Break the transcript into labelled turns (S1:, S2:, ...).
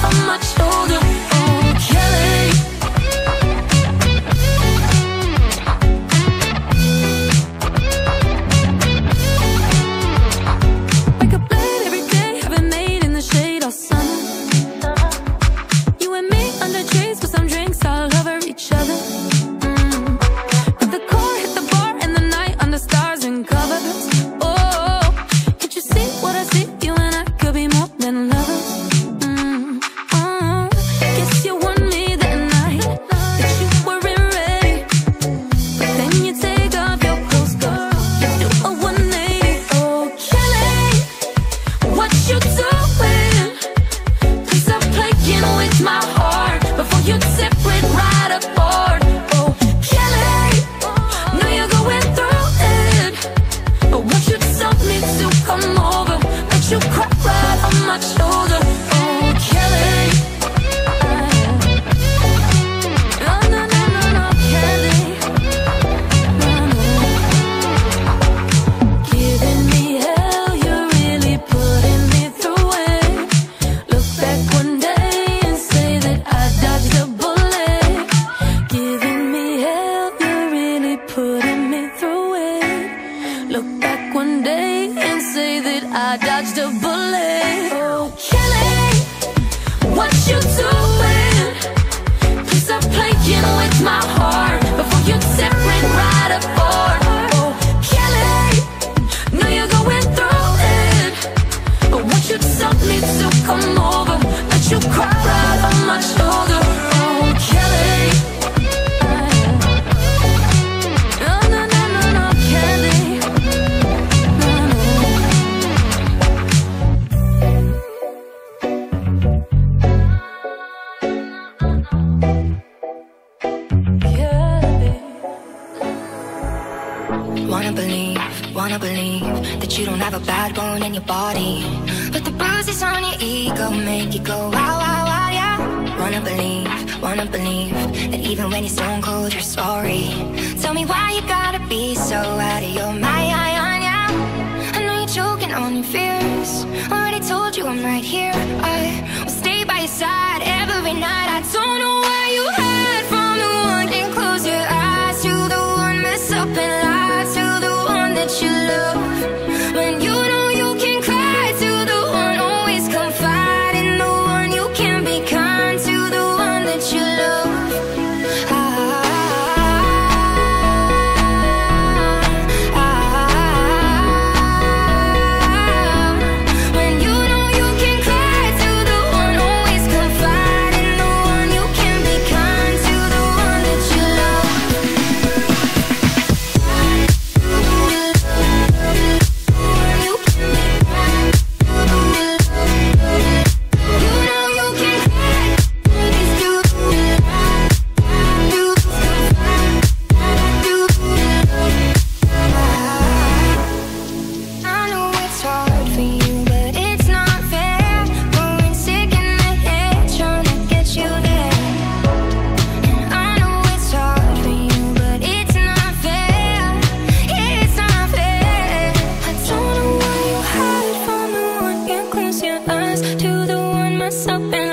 S1: how much.
S2: Wanna believe, wanna believe that you don't have a bad bone in your body. But the bruises on your ego make you go wow, wow, wow, yeah. Wanna believe, wanna believe that even when you're stone cold, you're sorry. Tell me why you gotta be so out of your mind, yeah. I know you're choking on your fears. Already told you I'm right here. I something